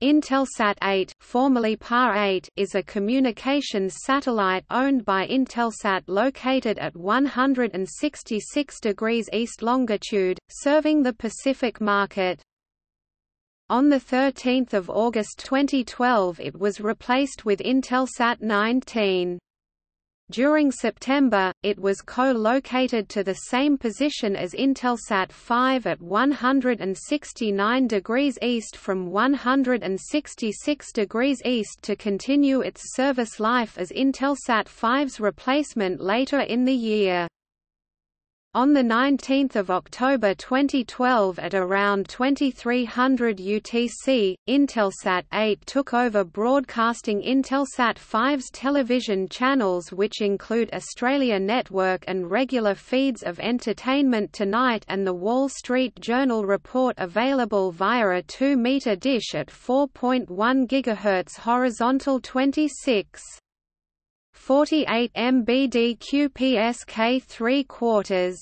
Intelsat 8, formerly PAS 8 is a communications satellite owned by Intelsat located at 166 degrees east longitude, serving the Pacific market. On 13 August 2012 it was replaced with Intelsat 19. During September, it was co-located to the same position as Intelsat 5 at 169 degrees east from 166 degrees east to continue its service life as Intelsat 5's replacement later in the year. On 19 October 2012 at around 2300 UTC, Intelsat 8 took over broadcasting Intelsat 5's television channels which include Australia Network and regular feeds of Entertainment Tonight and The Wall Street Journal report available via a 2-metre dish at 4.1 GHz horizontal 26. 48 mbd QPSK 3 quarters